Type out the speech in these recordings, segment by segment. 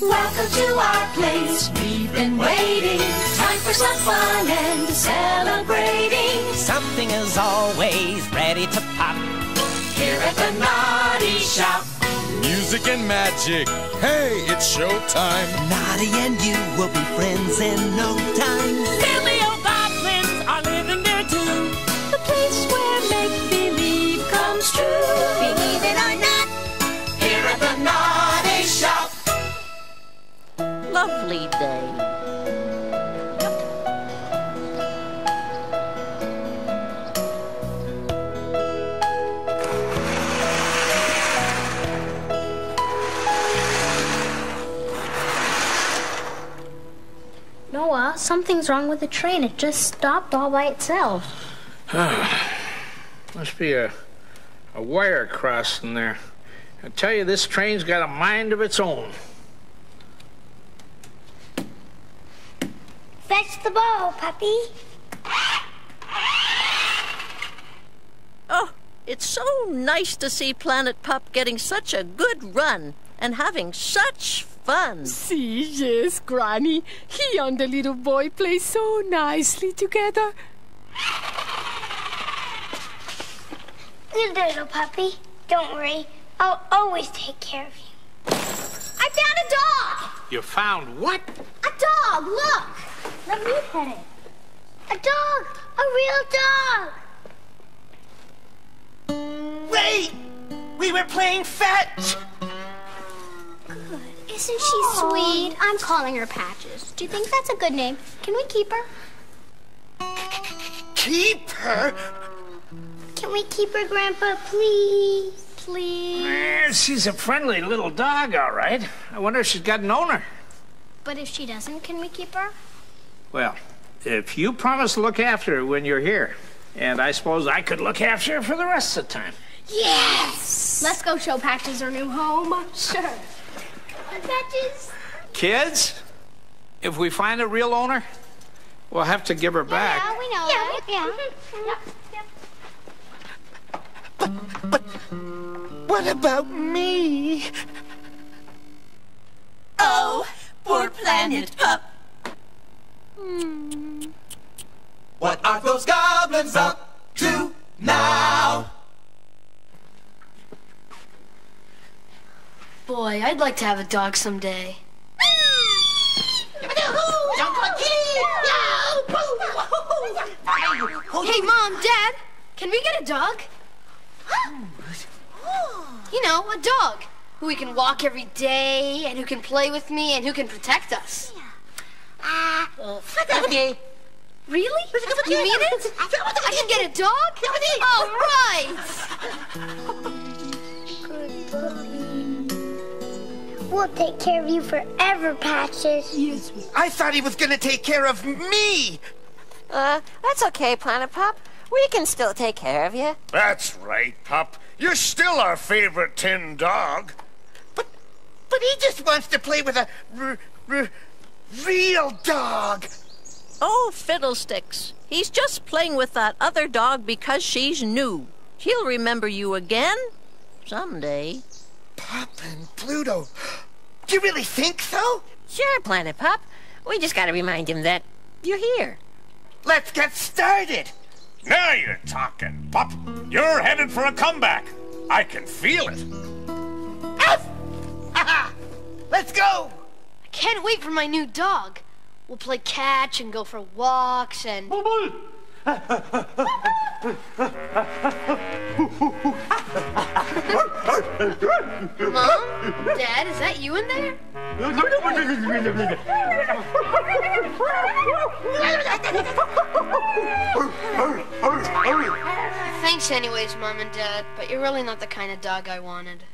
Welcome to our place. We've been waiting. Time for some fun and celebrating. Something is always ready to pop. Here at the Noddy Shop. Music and magic. Hey, it's showtime. Noddy and you will be friends in no time. Lovely day. Noah, something's wrong with the train. It just stopped all by itself. Must be a, a wire crossing there. I tell you, this train's got a mind of its own. Fetch the ball, puppy. Oh, it's so nice to see Planet Pup getting such a good run and having such fun. See, yes, Granny. He and the little boy play so nicely together. You little puppy. Don't worry. I'll always take care of you. I found a dog! You found what? A dog, look! Let me pet it. A dog! A real dog! Wait! We were playing fetch! Good. Isn't she sweet? I'm calling her Patches. Do you think that's a good name? Can we keep her? Keep her? Can we keep her, Grandpa, please? Please. Eh, she's a friendly little dog, all right. I wonder if she's got an owner. But if she doesn't, can we keep her? Well, if you promise to look after her when you're here, and I suppose I could look after her for the rest of the time. Yes! Let's go show Patches her new home. Sure. Patches. Kids, if we find a real owner, we'll have to give her back. Yeah, we know yeah, that. Yeah. What about me? Oh, poor Planet Pup. What are those goblins up to now? Boy, I'd like to have a dog someday. Hey, Mom, Dad, can we get a dog? You know, a dog who we can walk every day and who can play with me and who can protect us. Really? You mean it? I can get a dog? All right. We'll take care of you forever, Patches. Yes. I thought he was gonna take care of me! Uh, that's okay, Planet Pup. We can still take care of you. That's right, pup. You're still our favorite tin dog. But, but he just wants to play with a r- r- real dog. Oh, fiddlesticks. He's just playing with that other dog because she's new. He'll remember you again someday. Pop and Pluto. Do you really think so? Sure, Planet Pup. We just gotta remind him that you're here. Let's get started. Now you're talking, Pop. You're headed for a comeback. I can feel it. F! Haha! Let's go! Can't wait for my new dog. We'll play catch and go for walks and. Mom? Dad, is that you in there? Thanks, anyways, Mom and Dad, but you're really not the kind of dog I wanted.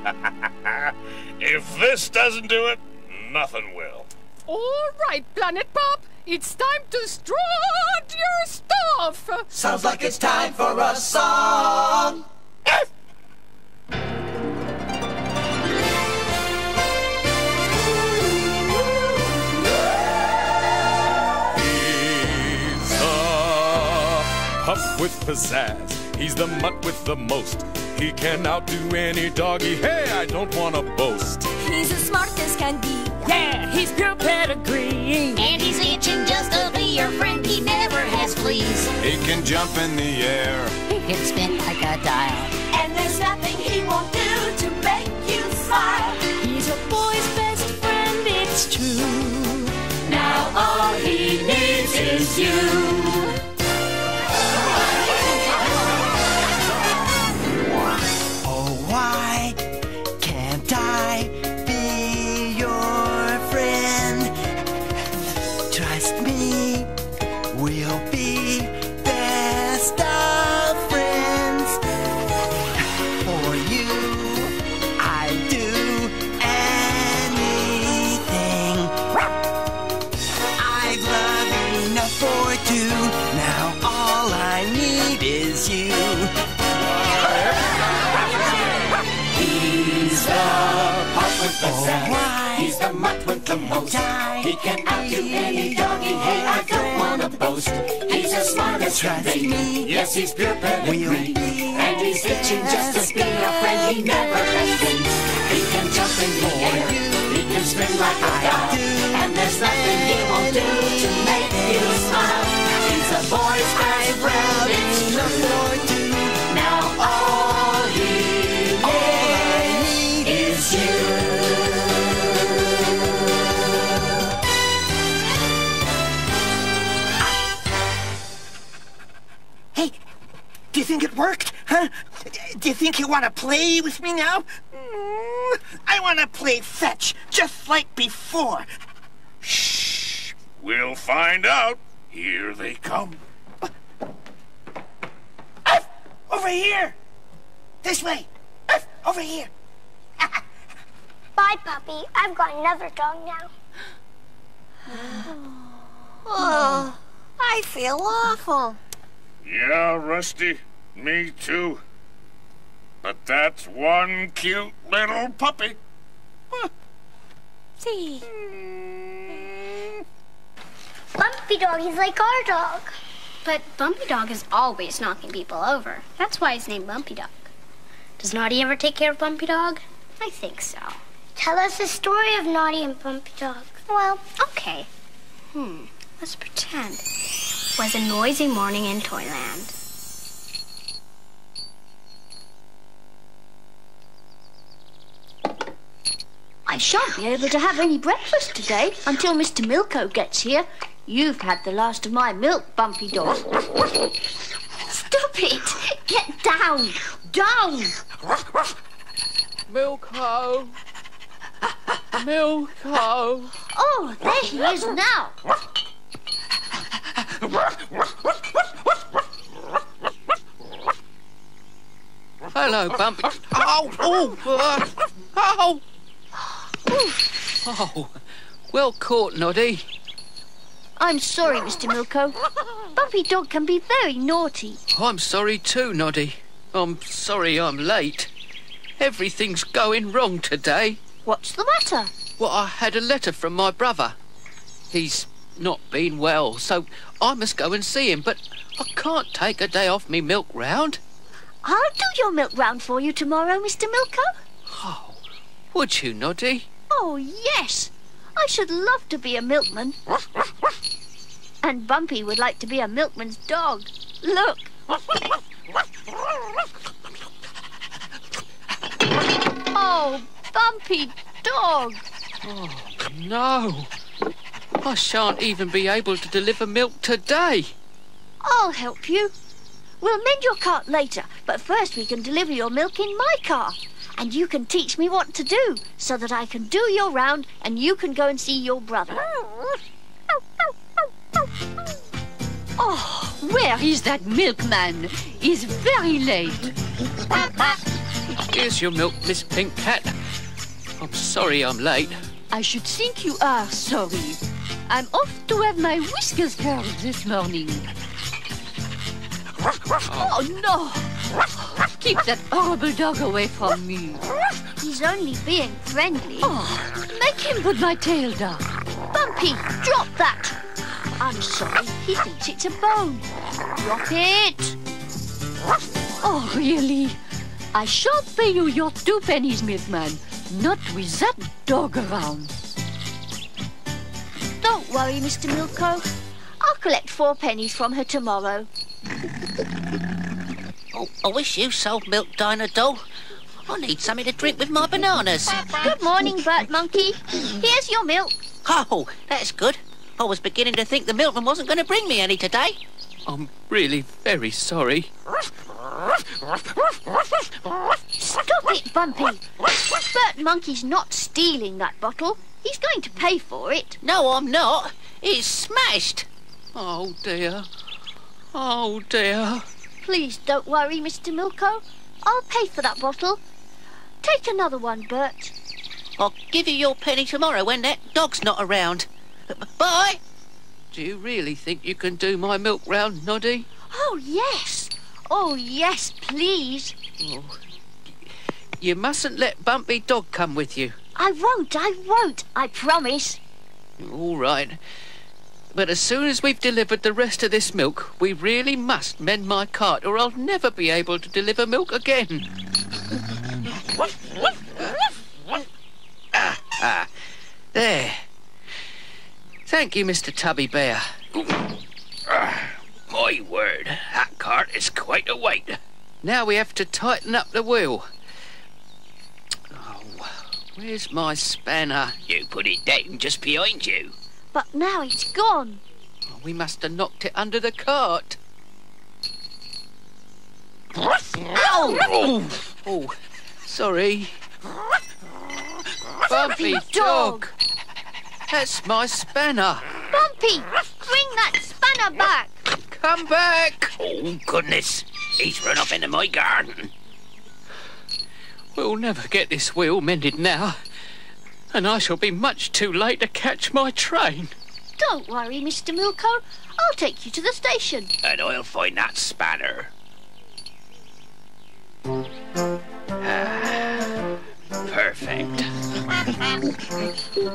if this doesn't do it, nothing will. All right, Planet Pup. It's time to strut your stuff. Sounds like it's time for a song. Eh! He's a pup with pizzazz. He's the mutt with the most. He can outdo any doggy. Hey, I don't want to boast. He's as smart as can be. Yeah, he's pure pedigree. And he's itching just to be your friend. He never has fleas. He can jump in the air. He can spin like a dial. And there's nothing he won't do to make you smile. He's a boy's best friend, it's true. Now all he needs is you. The most. He can outdo any doggy. Hey, I don't wanna boast. He's as smart as can be. Yes, he's pure pedigree. And he's itching just to be your friend. He never has. He can jump in the air. He can spin like a dial. And there's nothing he won't do to make you smile. He's a boy's best friend. It's true. Worked? Huh? Do you think you want to play with me now? Mm, I want to play fetch, just like before. Shh. We'll find out. Here they come. Up, over here. This way. Up, over here. Bye, puppy. I've got another dog now. Oh, I feel awful. Yeah, Rusty. Me too. But that's one cute little puppy. See. Bumpy dog is like our dog. But Bumpy Dog is always knocking people over. That's why he's named Bumpy Dog. Does Noddy ever take care of Bumpy Dog? I think so. Tell us the story of Noddy and Bumpy Dog. Well, okay. Hmm. Let's pretend. It was a noisy morning in Toyland. I shan't be able to have any breakfast today until Mr. Milko gets here. You've had the last of my milk, Bumpy Dog. Stop it! Get down! Down! Milko. Milko. Oh, there he is now. Hello, Bumpy. Oh, oh, uh, oh. Oh, well caught, Noddy. I'm sorry, Mr. Milko. Bumpy Dog can be very naughty. I'm sorry too, Noddy. I'm sorry I'm late. Everything's going wrong today. What's the matter? Well, I had a letter from my brother. He's not been well, so I must go and see him, but I can't take a day off me milk round. I'll do your milk round for you tomorrow, Mr. Milko. Oh, would you, Noddy? Oh, yes. I should love to be a milkman. And Bumpy would like to be a milkman's dog. Look. Oh, Bumpy Dog. Oh, no. I shan't even be able to deliver milk today. I'll help you. We'll mend your cart later, but first we can deliver your milk in my car. And you can teach me what to do so that I can do your round and you can go and see your brother. Oh, where is that milkman? He's very late. Here's your milk, Miss Pink Cat. I'm sorry I'm late. I should think you are sorry. I'm off to have my whiskers curled this morning. Oh, no! Keep that horrible dog away from me. He's only being friendly. Oh, make him put my tail down. Bumpy, drop that. I'm sorry, he thinks it's a bone. Drop it. Oh, really? I shan't pay you your two pennies, milkman. Not with that dog around. Don't worry, Mr. Milko. I'll collect four pennies from her tomorrow. Oh, I wish you sold milk, Dinah Doll. I need something to drink with my bananas. Good morning, Bert Monkey. Here's your milk. Oh, that's good. I was beginning to think the milkman wasn't going to bring me any today. I'm really very sorry. Stop it, Bumpy. Bert Monkey's not stealing that bottle. He's going to pay for it. No, I'm not. It's smashed. Oh, dear. Oh, dear. Please don't worry, Mr. Milko. I'll pay for that bottle. Take another one, Bert. I'll give you your penny tomorrow when that dog's not around. Bye. Do you really think you can do my milk round, Noddy? Oh, yes. Oh, yes, please. Oh. You mustn't let Bumpy Dog come with you. I won't, I won't, I promise. All right. But as soon as we've delivered the rest of this milk, we really must mend my cart or I'll never be able to deliver milk again. ah, ah, there. Thank you, Mr. Tubby Bear. Ah, my word, that cart is quite a weight. Now we have to tighten up the wheel. Oh, where's my spanner? You put it down just behind you. But now it's gone. Oh, we must have knocked it under the cart. Ow! Oh, sorry. Bumpy dog. That's my spanner. Bumpy, bring that spanner back. Come back. Oh, goodness. He's run off into my garden. We'll never get this wheel mended now. And I shall be much too late to catch my train. Don't worry, Mr. Milko. I'll take you to the station. And I'll find that spanner. Ah, perfect.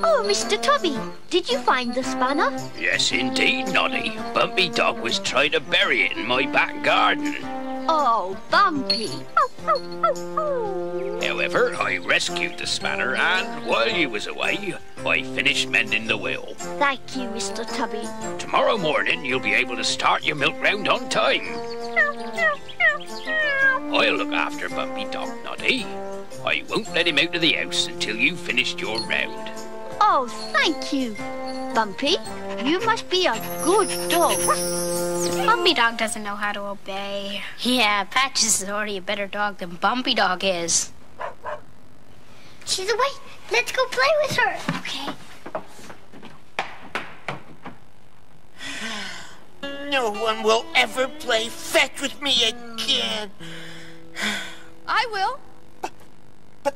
Oh, Mr. Tubby, did you find the spanner? Yes, indeed, Noddy. Bumpy Dog was trying to bury it in my back garden. Oh, Bumpy. However, I rescued the spanner, and while you was away, I finished mending the wheel. Thank you, Mr. Tubby. Tomorrow morning, you'll be able to start your milk round on time. I'll look after Bumpy Dog, Noddy. I won't let him out of the house until you've finished your round. Oh, thank you. Bumpy, you must be a good dog. Bumpy Dog doesn't know how to obey. Yeah, Patches is already a better dog than Bumpy Dog is. She's away. Let's go play with her. Okay. No one will ever play fetch with me again. I will. But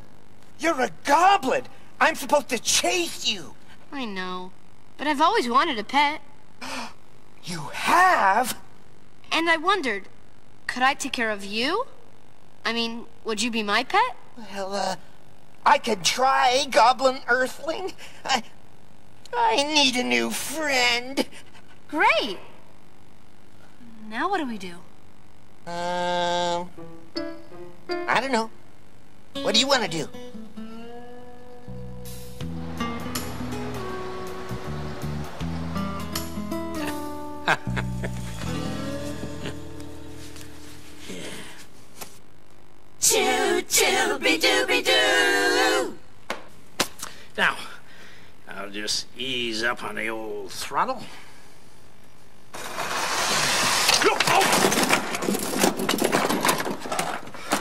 you're a goblin. I'm supposed to chase you. I know. But I've always wanted a pet. You have? And I wondered, could I take care of you? I mean, would you be my pet? Well, uh, I could try, Goblin Earthling. I, I need a new friend. Great. Now what do we do? Um, I don't know. What do you want to do? Choo choo be dooby doo. Now, I'll just ease up on the old throttle.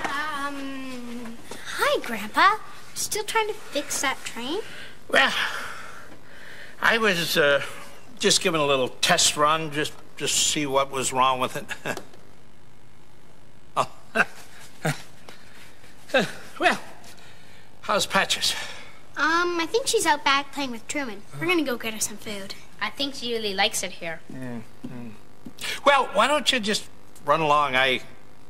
Um, hi, Grandpa. Still trying to fix that train? Well, I was uh, just giving a little test run, just just to see what was wrong with it. oh. well, how's Patches? Um, I think she's out back playing with Truman. We're gonna go get her some food. I think she really likes it here. Mm, Well, why don't you just run along? I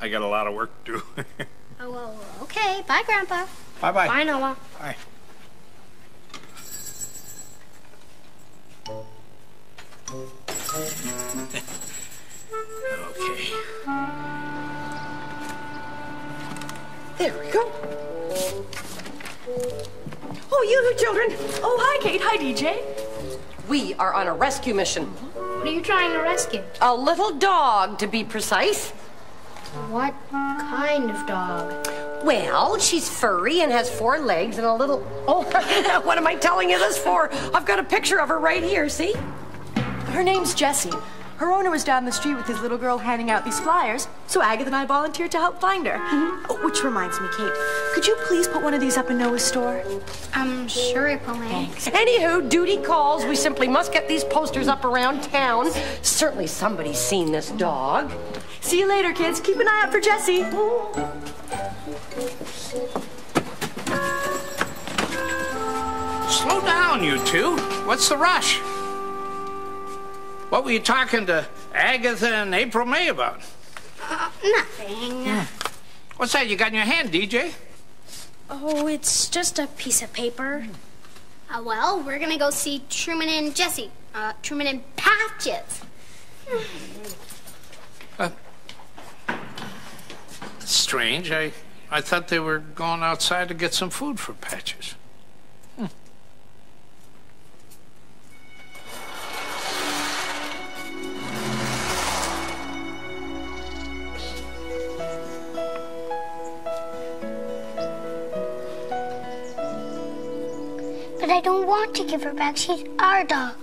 I got a lot of work to do. Oh, well, okay. Bye, Grandpa. bye bye. Bye, Noah. Bye. Okay. There we go. Oh, you children. Oh, hi, Kate. Hi, DJ. We are on a rescue mission. What are you trying to rescue? A little dog, to be precise. What kind of dog? Well, she's furry and has four legs and a little. Oh, what am I telling you this for? I've got a picture of her right here, see? Her name's Jessie. Her owner was down the street with his little girl handing out these flyers, so Agatha and I volunteered to help find her. Oh, which reminds me, Kate, could you please put one of these up in Noah's store? I'm um, sure, April May. Anywho, duty calls. We simply must get these posters up around town. Certainly somebody's seen this dog. See you later, kids. Keep an eye out for Jessie. Slow down, you two. What's the rush? What were you talking to Agatha and April May about? Uh, nothing. What's that you got in your hand, DJ? Oh, it's just a piece of paper. Uh, well, we're gonna go see Truman and Jessie. Uh, Truman and Patches. Strange. I, I thought they were going outside to get some food for Patches. Give her back. She's our dog.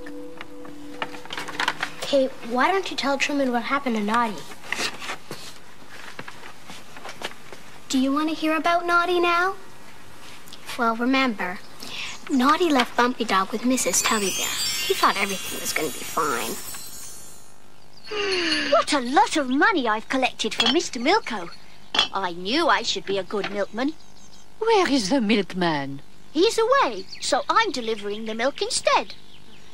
Kate, why don't you tell Truman what happened to Noddy? Do you want to hear about Noddy now? Well, remember, Noddy left Bumpy Dog with Mrs. Tubby Bear. He thought everything was going to be fine. What a lot of money I've collected for Mr. Milko. I knew I should be a good milkman. Where is the milkman? He's away, so I'm delivering the milk instead.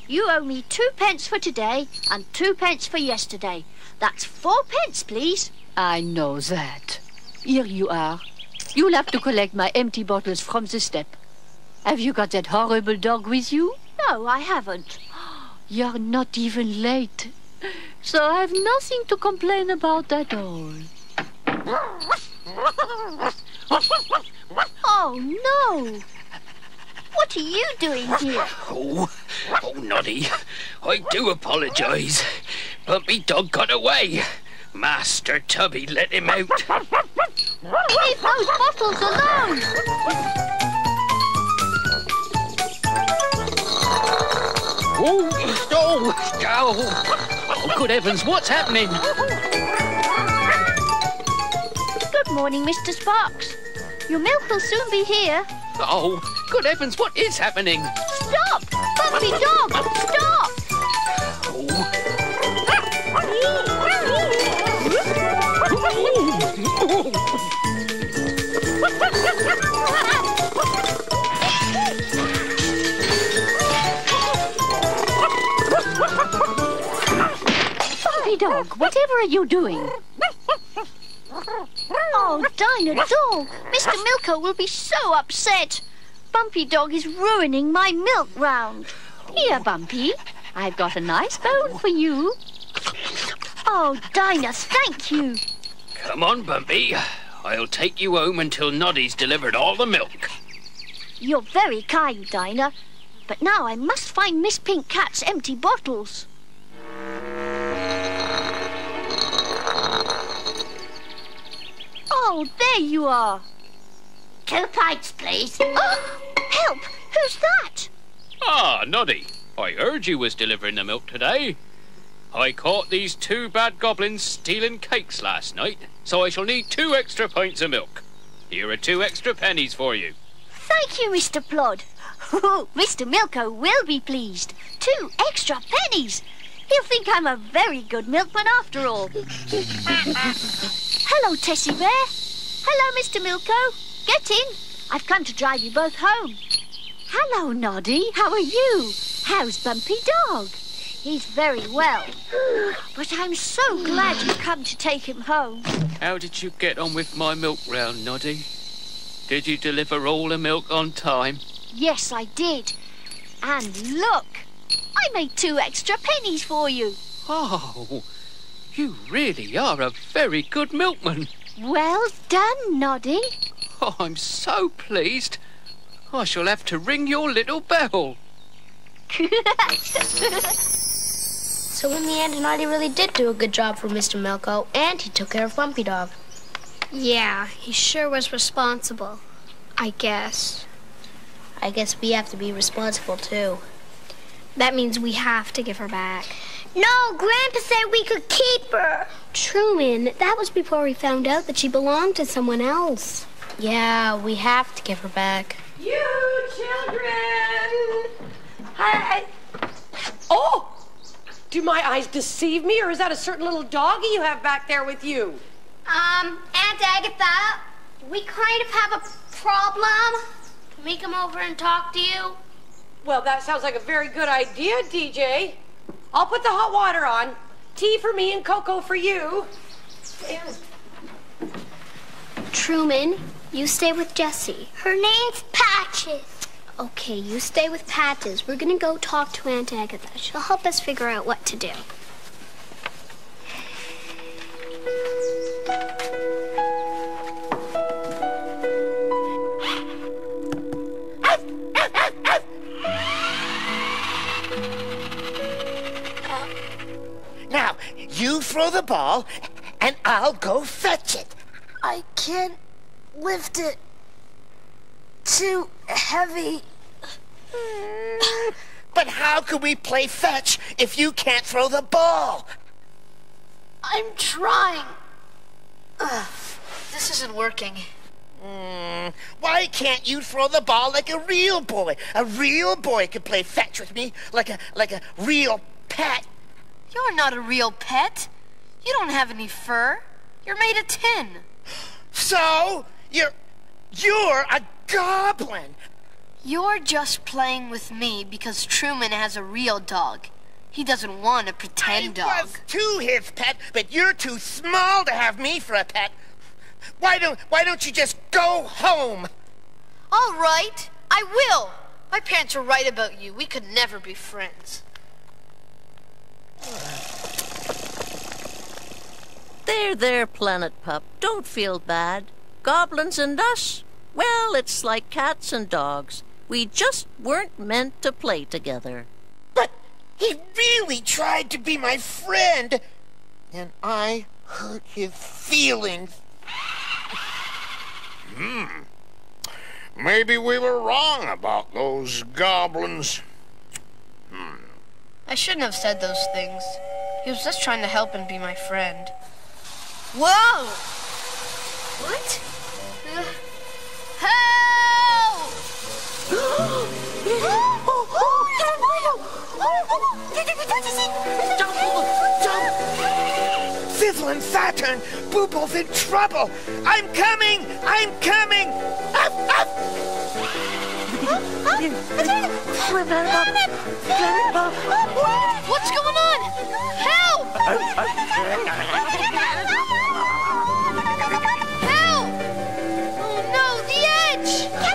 You owe me two pence for today and two pence for yesterday. That's four pence, please. I know that. Here you are. You'll have to collect my empty bottles from the step. Have you got that horrible dog with you? No, I haven't. You're not even late. So I've nothing to complain about at all. Oh, no. What are you doing here? Oh, oh, Noddy, I do apologise. Bumpy Dog got away. Master Tubby let him out. Leave those bottles alone. Oh, oh, oh, oh, good heavens, what's happening? Good morning, Mr. Sparks. Your milk will soon be here. Oh, good heavens, what is happening? Stop! Bumpy dog! Stop! Bumpy dog, whatever are you doing? Oh, Dinah Doll! Mr. Milko will be so upset. Bumpy dog is ruining my milk round. Here, Bumpy. I've got a nice bone for you. Oh, Dinah, thank you. Come on, Bumpy. I'll take you home until Noddy's delivered all the milk. You're very kind, Dinah. But now I must find Miss Pink Cat's empty bottles. Oh, there you are. Two pints, please. Help! Who's that? Ah, Noddy. I heard you was delivering the milk today. I caught these two bad goblins stealing cakes last night, so I shall need two extra pints of milk. Here are two extra pennies for you. Thank you, Mr. Plod. Oh, Mr. Milko will be pleased. Two extra pennies. He'll think I'm a very good milkman after all. Hello, Tessie Bear. Hello, Mr. Milko. Get in. I've come to drive you both home. Hello, Noddy. How are you? How's Bumpy Dog? He's very well. But I'm so glad you've come to take him home. How did you get on with my milk round, Noddy? Did you deliver all the milk on time? Yes, I did. And look, I made two extra pennies for you. Oh, you really are a very good milkman. Well done, Noddy. Oh, I'm so pleased. I shall have to ring your little bell. So in the end, Noddy really did do a good job for Mr. Milko, and he took care of Bumpy Dog. Yeah, he sure was responsible. I guess. I guess we have to be responsible too. That means we have to give her back. No, Grandpa said we could keep her. Truman, that was before we found out that she belonged to someone else. Yeah, we have to give her back. You children! Hi. Oh! Do my eyes deceive me, or is that a certain little doggy you have back there with you? Um, Aunt Agatha, we kind of have a problem. Can we come over and talk to you? Well, that sounds like a very good idea, DJ. I'll put the hot water on. Tea for me and cocoa for you. Truman, you stay with Jessie. Her name's Patches. Okay, you stay with Patches. We're gonna go talk to Aunt Agatha. She'll help us figure out what to do. Now, you throw the ball, and I'll go fetch it. I can't lift it. Too heavy. But how can we play fetch if you can't throw the ball? I'm trying. Ugh, this isn't working. Mm, why can't you throw the ball like a real boy? A real boy can play fetch with me like a like a real pet. You're not a real pet. You don't have any fur. You're made of tin. So you're you're a goblin. You're just playing with me because Truman has a real dog. He doesn't want a pretend I dog. was too his pet, but you're too small to have me for a pet. Why don't why don't you just go home? All right, I will. My parents are right about you. We could never be friends. There, there, Planet Pup. Don't feel bad. Goblins and us? Well, it's like cats and dogs. We just weren't meant to play together. But he really tried to be my friend, and I hurt his feelings. Hmm. Maybe we were wrong about those goblins. Hmm. I shouldn't have said those things. He was just trying to help and be my friend. Whoa! What? Uh, help! Fizzlin' Saturn, Booble's in trouble. I'm coming! I'm coming! Up, up! What's going on? Help! Help!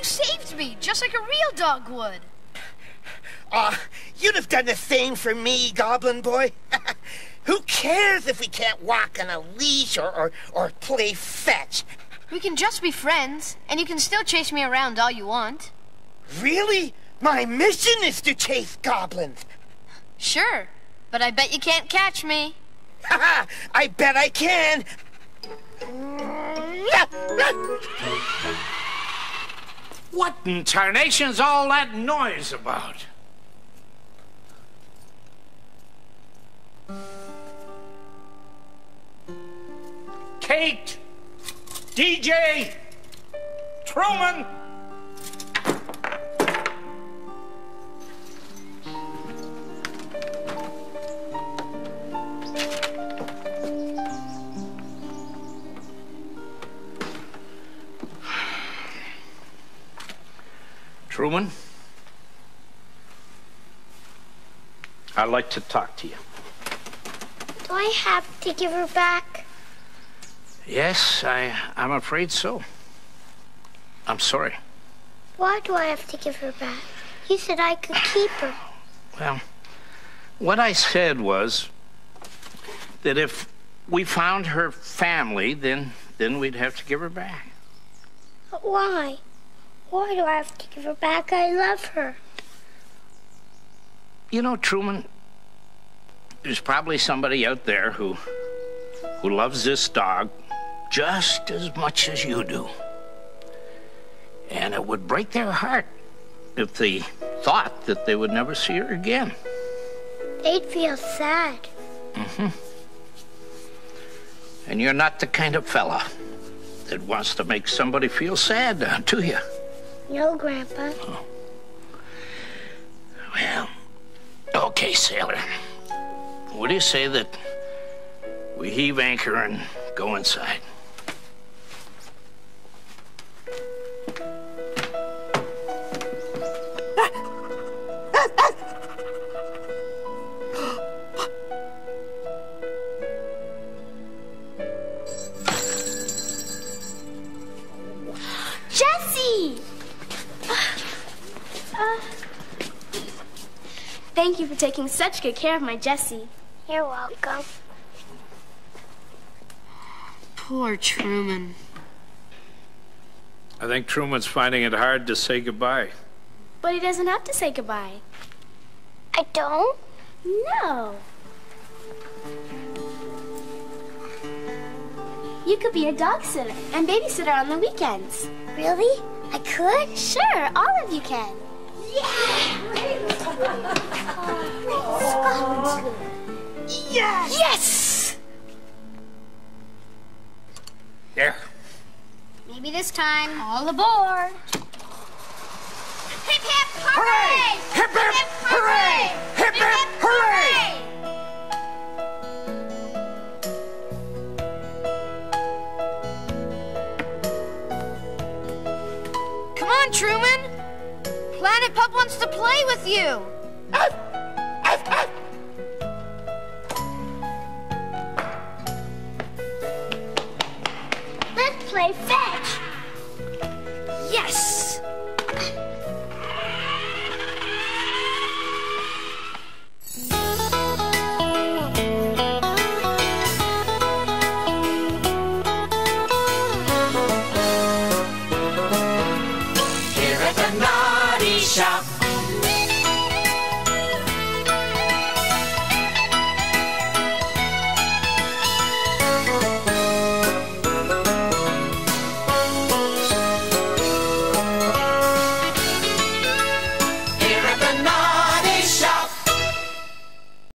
you saved me, just like a real dog would. Aw, you'd have done the same for me, Goblin Boy. Who cares if we can't walk on a leash or, or, or play fetch? We can just be friends, and you can still chase me around all you want. Really? My mission is to chase goblins. Sure, but I bet you can't catch me. Haha, I bet I can. What in tarnation's all that noise about? Kate! DJ! Truman! Truman. I'd like to talk to you. Do I have to give her back? Yes, I, I'm afraid so. I'm sorry. Why do I have to give her back? You said I could keep her. Well, what I said was that if we found her family, then then we'd have to give her back. But why? Why do I have to give her back? I love her. You know, Truman, there's probably somebody out there who who loves this dog just as much as you do. And it would break their heart if they thought that they would never see her again. They'd feel sad. Mm-hmm. And you're not the kind of fella that wants to make somebody feel sad, uh, do you? No, Grandpa. Oh. Well, okay, sailor. What do you say that we heave anchor and go inside? Thank you for taking such good care of my Jessie. You're welcome. Poor Truman. I think Truman's finding it hard to say goodbye. But he doesn't have to say goodbye. I don't? No. You could be a dog sitter and babysitter on the weekends. Really? I could? Sure, all of you can. Yes! Yes! There. Maybe this time. All aboard. Hip hip hooray! Hip hip hooray! Hip hip hooray! Come on, Truman. Planet Pup wants to play with you! Uh,